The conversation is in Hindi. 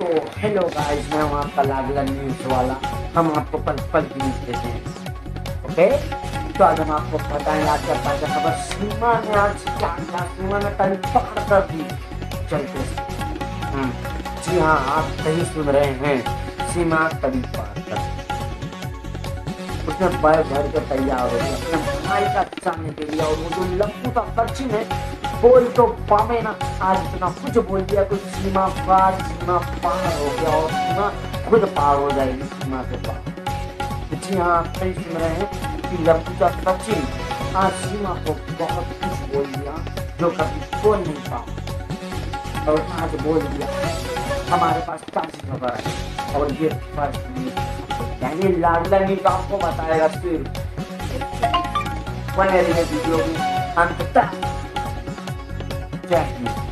तो हेलो गाइस मैं हूँ आपका लाडला न्यूज़ वाला। हम आपको पल पल न्यूज़ देते हैं। ओके तो आज हम आपको बताएँ आज का ताज़ा खबर? सीमा ने आज क्या किया सीमा ने कल पकड़ कर दी चलते हम्म, जी हाँ आप सही सुन रहे हैं। सीमा कभी पार उसने बैग भर के तैयार हो गया अपने भाई का जाने के लिए और वो जो लप्पू का सचिन है बोल तो पावे ना। आज इतना कुछ बोल दिया कुछ सीमा पार सीमा पार हो गया और सीमा खुद पार हो जाएगी सीमा के पार। जी हाँ सही सुन रहे हैं कि लप्पू का सचिन आज सीमा को बहुत कुछ बोल दिया जो कभी बोल नहीं पाओ और आज बोल दिया, हमारे पास ताजी खबर है। और ये न्यूज़ यानी लाडला न्यूज़ आपको बताएगा सिर्फ़। बने रहिए वीडियो में अंत तक Thank.